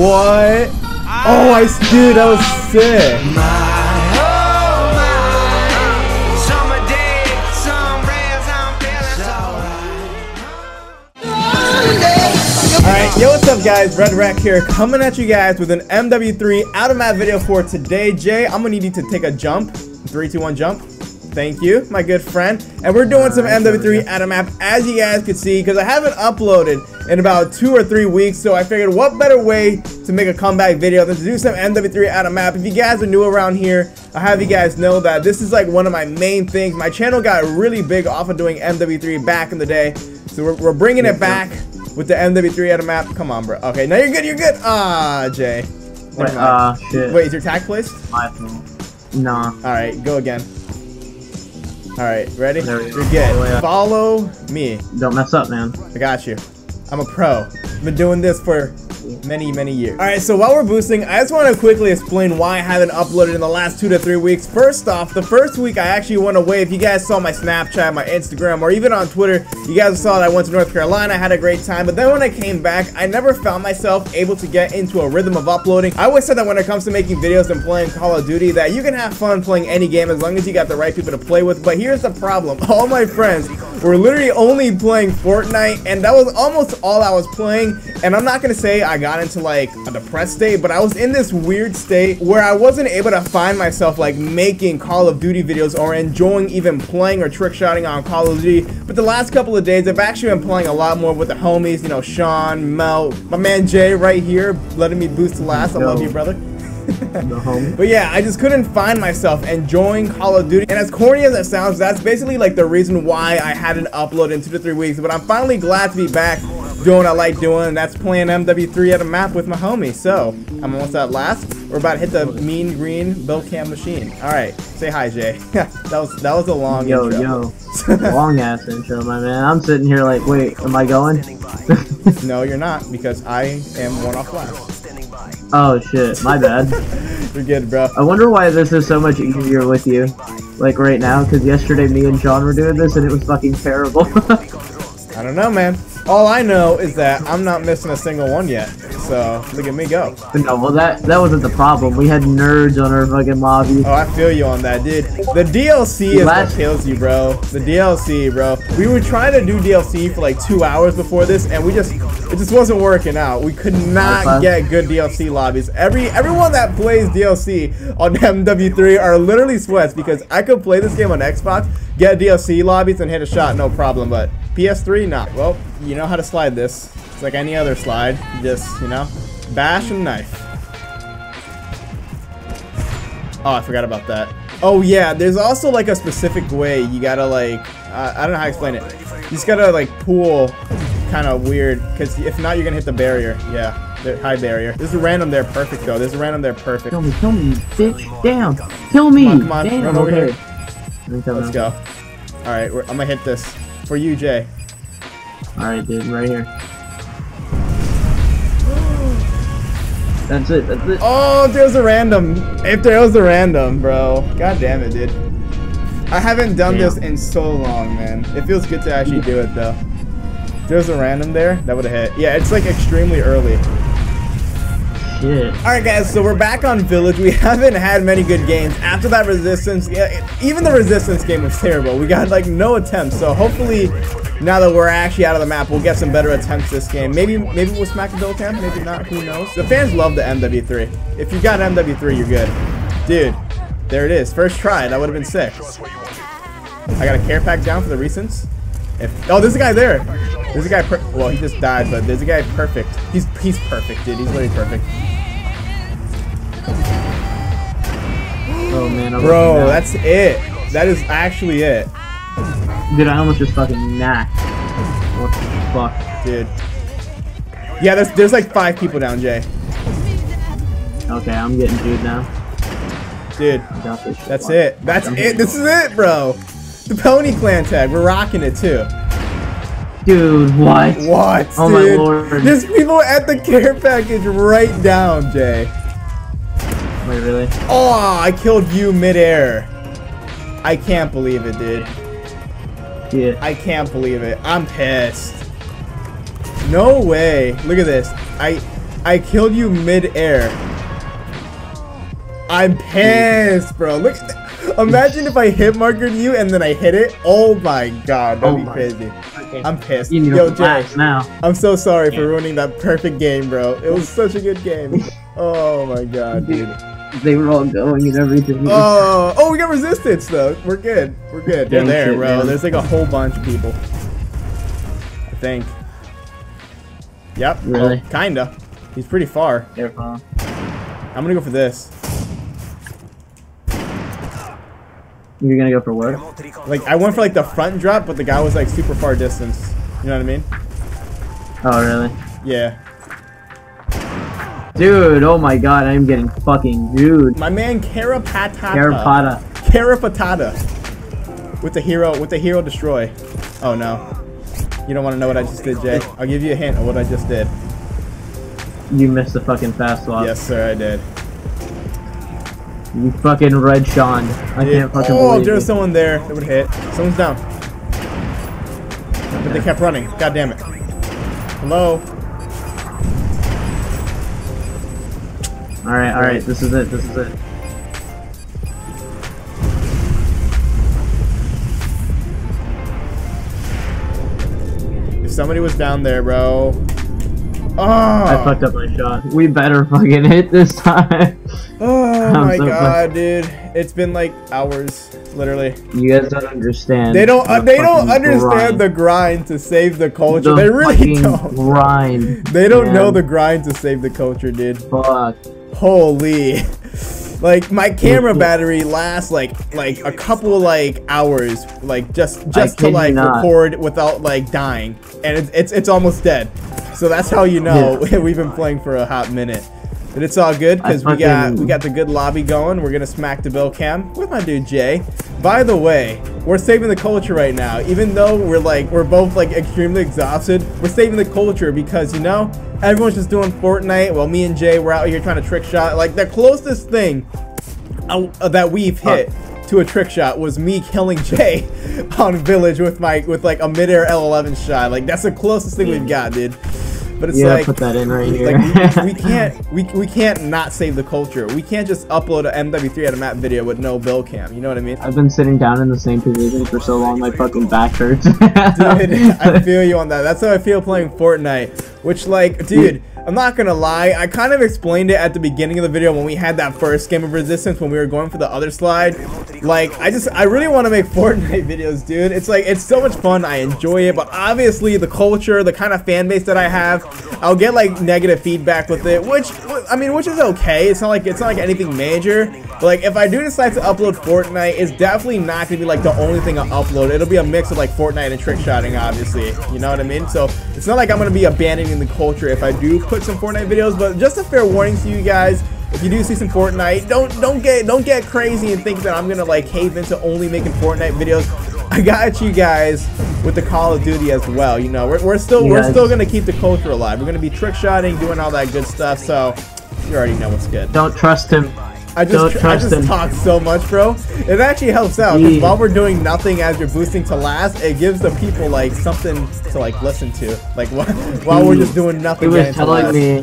What? Oh, I dude, that was sick. Alright, yo what's up guys, Red Req here, coming at you guys with an MW3 out of map video for today. Jay, I'm gonna need you to take a jump. 3, 2, 1, jump. Thank you, my good friend. And we're doing some MW3 out of map, as you guys can see, because I haven't uploaded in about two or three weeks, so I figured what better way to make a comeback video than to do some MW3 out of map. If you guys are new around here, I have you guys know that this is like one of my main things. My channel got really big off of doing MW3 back in the day, so we're, we're bringing it back with the MW3 out of map. Come on, bro. Okay, now you're good, you're good. Ah, Jay. Wait, uh, shit. Wait, is your tag placed? Nah. Alright, go again. Alright, ready? You're good. Follow me. Don't mess up, man. I got you. I'm a pro. I've been doing this for many, many years. Alright, so while we're boosting, I just want to quickly explain why I haven't uploaded in the last two to three weeks. First off, the first week I actually went away. If you guys saw my Snapchat, my Instagram, or even on Twitter, you guys saw that I went to North Carolina, had a great time. But then when I came back, I never found myself able to get into a rhythm of uploading. I always said that when it comes to making videos and playing Call of Duty, that you can have fun playing any game as long as you got the right people to play with. But here's the problem. All my friends were literally only playing Fortnite, and that was almost all I was playing. And I'm not gonna say I got into like a depressed state, but I was in this weird state where I wasn't able to find myself like making Call of Duty videos or enjoying even playing or trick shotting on Call of Duty. But the last couple of days, I've actually been playing a lot more with the homies, you know, Sean, Mel, my man Jay right here, letting me boost the last. I love you, brother. But yeah, I just couldn't find myself enjoying Call of Duty. And as corny as that sounds, that's basically like the reason why I hadn't uploaded in two to three weeks. But I'm finally glad to be back doing what I like doing, that's playing MW3 at a map with my homie. So, I'm almost at last. We're about to hit the mean green bill cam machine. Alright, say hi, Jay. that was that was a long Yo, intro. yo. Long ass intro, my man. I'm sitting here like, wait, am I going? no, you're not, because I am one off last. Oh shit, my bad. You're good, bro. I wonder why this is so much easier with you. Like right now, because yesterday me and John were doing this and it was fucking terrible. I don't know, man. All I know is that I'm not missing a single one yet. So, look at me go. no, well that that wasn't the problem. We had nerds on our fucking lobby. Oh, I feel you on that, dude. The DLC is Last- what kills you, bro. The DLC, bro. We were trying to do DLC for like two hours before this, and we just it just wasn't working out. We could not get good DLC lobbies. Every everyone that plays DLC on MW3 are literally sweats because I could play this game on Xbox, get DLC lobbies, and hit a shot, no problem. But PS3, not. Well, you know how to slide this. It's like any other slide. You just, you know, bash and knife. Oh, I forgot about that. Oh yeah, there's also like a specific way you gotta like, uh, I don't know how to explain it. You just gotta like pull kind of weird, because if not, you're gonna hit the barrier. Yeah, the high barrier. There's a random there perfect though. There's a random there perfect. Kill me, kill me, bitch. Down. Kill me. Come on, come on, Damn, run over okay. here. Let's go. All right, we're, I'm gonna hit this for you, Jay. Alright, dude, right here. That's it, that's it. Oh, there's a random. If there was a random, bro. God damn it, dude. I haven't done Damn. this in so long, man. It feels good to actually do it though. If was a random there, that would have hit. Yeah, it's like extremely early. Shit. Alright guys, so we're back on Village. We haven't had many good games. After that Resistance, even the Resistance game was terrible. We got like no attempts. So hopefully, now that we're actually out of the map, we'll get some better attempts this game. Maybe maybe we'll smack the Bill camp, maybe not, who knows. The fans love the MW3. If you got an MW3, you're good. Dude, there it is. First try, that would have been sick. I got a care pack down for the recents. If, oh, there's a guy there. There's a guy. Per well, he just died, but there's a guy perfect. He's he's perfect, dude. He's literally perfect. Oh man, I Bro, that's it. That is actually it, Dude, I almost just fucking knacked. What the fuck? dude. Yeah, there's there's like five people down, Jay. Okay, I'm getting dude now. Dude, I got this shit. that's it. That's it. This is it, bro. The Pony Clan tag. We're rocking it too. Dude, what? What, Oh my dude? lord. There's people at the care package right down, Jay. Wait, really? Oh, I killed you midair. I can't believe it, dude. Yeah. I can't believe it. I'm pissed. No way. Look at this. I I killed you mid-air. I'm pissed, bro. Look, imagine if I hit markered you and then I hit it. Oh my god, that'd Oh be crazy. Okay. I'm pissed. You need Yo, to Jay, relax now. I'm so sorry for ruining that perfect game, bro. It was such a good game. Oh my god, dude. They were all going and everything. Oh, oh, we got resistance though. We're good. We're good. They're there, shit, bro. man. There's like a whole bunch of people. I think. Yep. well, Really? kinda. He's pretty far. Careful. I'm gonna go for this. You're gonna go for what? Like I went for like the front drop, but the guy was like super far distance. You know what I mean? Oh, really? Yeah. Dude, oh my god, I'm getting fucking dude. My man Carapatata. Carapata. Carapatata. With the hero, with the hero destroy. Oh no. You don't want to know what I just did, Jay. I'll give you a hint of what I just did. You missed the fucking fast swap. Yes, sir, I did. You fucking red Shawn. I Yeah. can't fucking oh, believe there's someone there that would hit. Someone's down. But they kept running. God damn it. Hello? Alright, alright, this is it, this is it. If somebody was down there, bro. Oh, I ah! fucked up my shot. We better fucking hit this time. Oh my so god, dude. It's been like hours, literally. You guys don't understand. They don't. Uh, the they don't understand grind. the grind to save the culture. The they really don't. grind. They don't know the grind to save the culture, dude. Fuck. Holy. Like my camera battery lasts like like a couple like hours, like just just to like not. record without like dying, and it's it's, it's almost dead. So that's how you know we've been playing for a hot minute. But it's all good because we got we got the good lobby going. We're gonna smack the bill cam with my dude Jay. By the way, we're saving the culture right now. Even though we're like we're both like extremely exhausted, we're saving the culture because you know everyone's just doing Fortnite while me and Jay we're out here trying to trick shot. Like the closest thing uh, that we've hit to a trick shot was me killing Jay on Village with my with like a midair L11 shot. Like that's the closest thing we've got, dude. But it's gotta like put that in right here. like we, we can't we, we can't not save the culture. We can't just upload an MW3 at a map video with no bill cam. You know what I mean? I've been sitting down in the same position for so long, my fucking back hurts. Dude, I feel you on that. That's how I feel playing Fortnite. Which, like, dude, I'm not gonna lie. I kind of explained it at the beginning of the video when we had that first game of Resistance when we were going for the other slide. Like, I just, I really want to make Fortnite videos, dude. It's like, it's so much fun. I enjoy it. But obviously, the culture, the kind of fan base that I have, I'll get like negative feedback with it. Which, I mean, which is okay. It's not like it's not like anything major. But like, if I do decide to upload Fortnite, it's definitely not gonna be like the only thing I upload. It'll be a mix of like Fortnite and trick shotting, obviously. You know what I mean? So it's not like I'm gonna be abandoning the culture if I do put some Fortnite videos. But just a fair warning to you guys. If you do see some Fortnite, don't don't get don't get crazy and think that I'm gonna like cave into only making Fortnite videos. I got you guys with the Call of Duty as well. You know, we're, we're still we're still gonna keep the culture alive. We're gonna be trick shotting, doing all that good stuff. So you already know what's good. Don't trust him. I just I just talk so much, bro. It actually helps out because Yeah. while we're doing nothing as you're boosting to last, it gives the people like something to like listen to. Like while, while we're just doing nothing. He was telling me,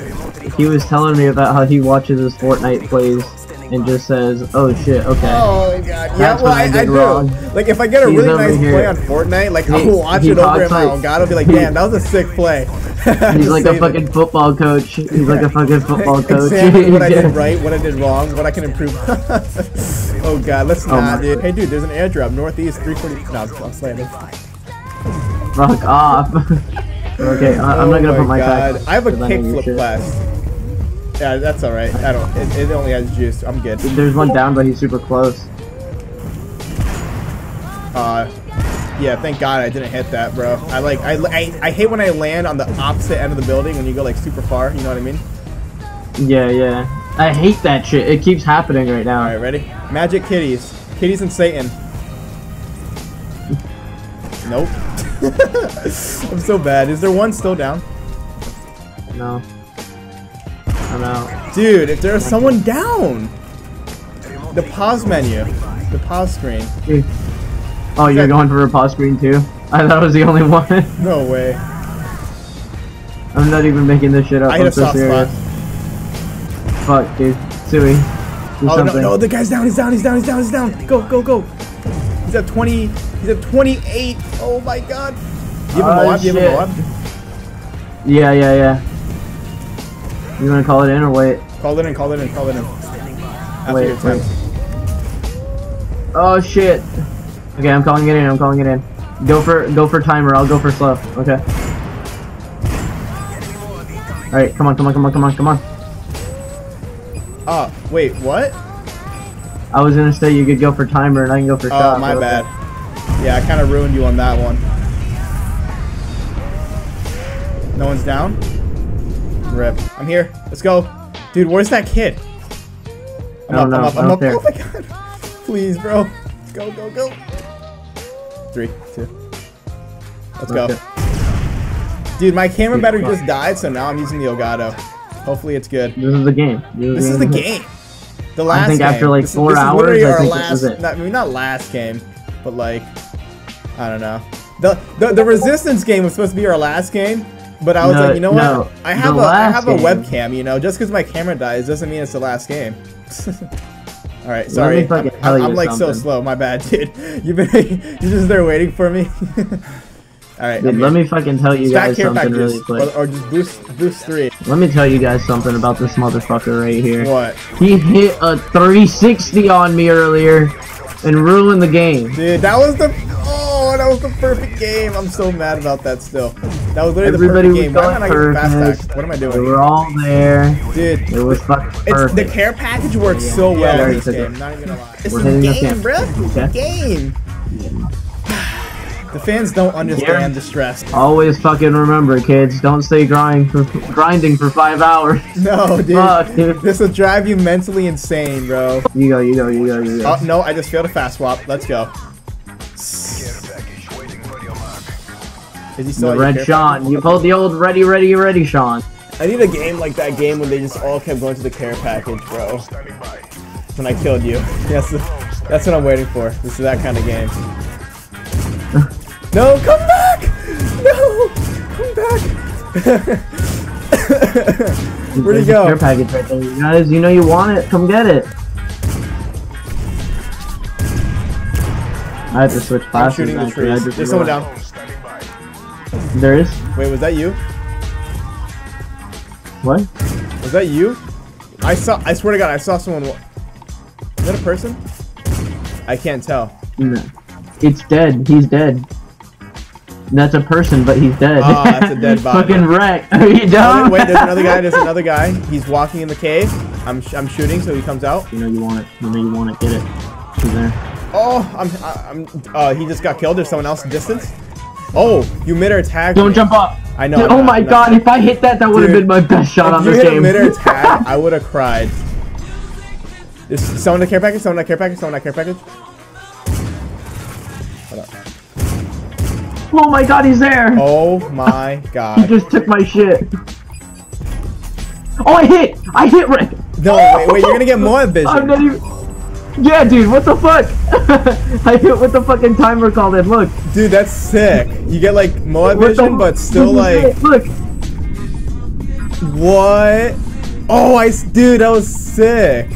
he was telling me about how he watches his Fortnite plays and just says, "Oh shit, okay." Oh my god. Yeah, That's well, I I, I do. wrong. Like, if I get a He's really nice here. play on Fortnite, like, He- I'll watch it over my like- own god. I'll be like, damn, that was a sick play. He's like a fucking football coach. He's like a fucking football coach. Examine what I did right, what I did wrong, what I can improve. oh god, let's Oh not, dude. Hey, dude, there's an airdrop northeast 340. No, I'm it. Fuck off. okay, I, I'm not gonna Oh put my God. back. I have a 'cause I know your kickflip class. Yeah, that's all right. I don't. It, it only has juice. I'm good. There's one down, but he's super close. Uh, yeah. Thank God I didn't hit that, bro. I like. I, I I hate when I land on the opposite end of the building when you go like super far. You know what I mean? Yeah, yeah. I hate that shit. It keeps happening right now. All right, ready? Magic kitties, kitties and Satan. Nope. I'm so bad. Is there one still down? No. I'm out. Dude, if there's someone down, the pause menu, the pause screen. Oh, you're going for a pause screen too? I thought I was the only one. No way. I'm not even making this shit up. I I'm hit a so soft serious. spot. fuck, dude. Sui. Do Oh no, something. no, the guy's down, he's down, he's down, he's down, he's down. Go, go, go. He's at 20, he's at 28. Oh my god. Do you have a Oh, Moab? Do you have a shit. Yeah, yeah, yeah. You wanna call it in or wait? Call it in, call it in, call it in. After Wait, your time. wait. Oh shit. Okay, I'm calling it in. I'm calling it in. Go for go for timer. I'll go for slow. Okay. All right, come on, come on, come on, come on, come on. Oh, wait, what? I was gonna say you could go for timer and I can go for Oh, shot. my but okay. bad. Yeah, I kind of ruined you on that one. No one's down? Rip. I'm here. Let's go. Dude, where's that kid? I'm up, I'm up, I'm up. care. Oh my god. Please, bro. Let's go, go, go. Three, two. Let's go. Dude, my camera battery just died, so now I'm using the Elgato. Hopefully it's good. This is the game. This is the game. The last I think after, game. like, This is- four this is hours, I think this last, is it. Not, I mean, not last game, but like, I don't know. The, the the resistance game was supposed to be our last game, but I was No, like, you know no, what? I have the a I have a game. webcam. You know, just because my camera dies doesn't mean it's the last game. All right, sorry. I'm, I'm- I'm, like so slow. My bad, dude. You've been you're just there waiting for me. All right, Dude, let me fucking tell you Stack guys something really quick. or, or just boost boost three. Let me tell you guys something about this motherfucker right here. What? He hit a 360 on me earlier and ruined the game. Dude, that was the oh, that was the perfect game. I'm so mad about that still. That was literally Everybody the was perfect game. Why am I not fast perfect. What am I doing? We were all there. Dude, It was fucking it's the care package works Yeah. so Yeah, well there in this is. game. Not even gonna lie. It's We're a the game, bro. It's a game. The fans don't understand the stress. Always fucking remember, kids. Don't stay grinding for grinding for five hours. No, dude. Fuck, dude. This will drive you mentally insane, bro. You go, you go, you go, you go. Oh no, I just failed a fast swap. Let's go. Is he still the red Shawn. You pulled the old ready, ready, ready Sean. I need a game like that game where they just all kept going to the care package, bro. When I killed you. Yes, that's what I'm waiting for. This is that kind of game. No, come back! No! Come back! Where'd he a care go? package right there. You guys, you know you want it. Come get it. I have to switch classes. I'm shooting the trees. There's someone down. There is? Wait, was that you? What? Was that you? I saw. I swear to God, I saw someone. Is that a person? I can't tell. No. It's dead. He's dead. That's a person, but he's dead. Oh, that's a dead body. Fucking wreck. Are you Oh, dumb? wait, there's another guy. There's another guy. He's walking in the cave. I'm sh- I'm shooting, so he comes out. You know you want it. You know you want it. Get it. He's there. Oh, I'm I- I'm. Uh, he just got killed. There's someone else in distance. Oh, you mid or tag. Don't me. jump up. I know. Dude, oh not- my god, if I hit that, that would have been my best shot If on you this hit a game. mid or tag, I would have cried. There's someone in the care package. Someone in the care package. Someone in the care package. Oh my god, he's there. Oh my god. He just took my shit. Oh, I hit! I hit Rick! No, wait, wait. You're gonna get more I'm not even... Yeah, dude, what the fuck? I hit with the fucking timer called it. Look. Dude, that's sick. You get like the- vision, but still like Look. what? Oh, I dude, that was sick.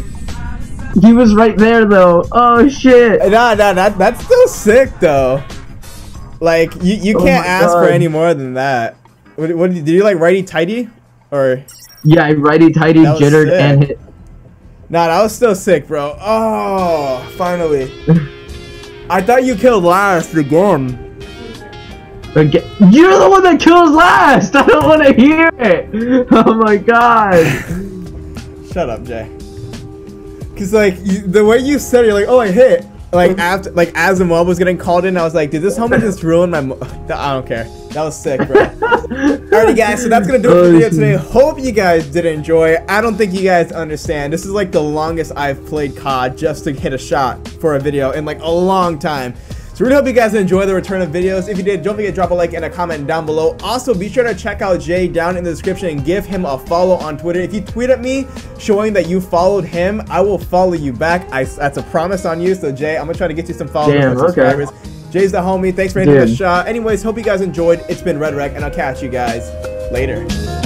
He was right there, though. Oh, shit. Nah, nah, that that's still sick though. Like you, you Oh can't ask for any more than that. What, what did you, did you like righty tighty or? Yeah, I righty tighty jittered sick. and hit. Nah, that was still sick, bro. Oh, finally. I thought you killed last again. Again. You're the one that kills last! I don't want to hear it! Oh my god. Shut up, Jay. Cause like you, the way you said it, you're like, oh, I hit. Like after, like as the MOAB was getting called in, I was like, did this homie just ruin my? Mo- I don't care. That was sick, bro. Alrighty, guys. So that's gonna do it for the video today. Hope you guys did enjoy. I don't think you guys understand. This is like the longest I've played COD just to hit a shot for a video in like a long time. So really hope you guys enjoy the return of videos. If you did, don't forget to drop a like and a comment down below. Also, be sure to check out Jay down in the description and give him a follow on Twitter. If you tweet at me showing that you followed him, I will follow you back. I, that's a promise on you. So Jay, I'm gonna try to get you some followers Damn, and okay. Jay's the homie. Thanks for hitting the Dude. shot. Anyways, hope you guys enjoyed. It's been Red Req, and I'll catch you guys later.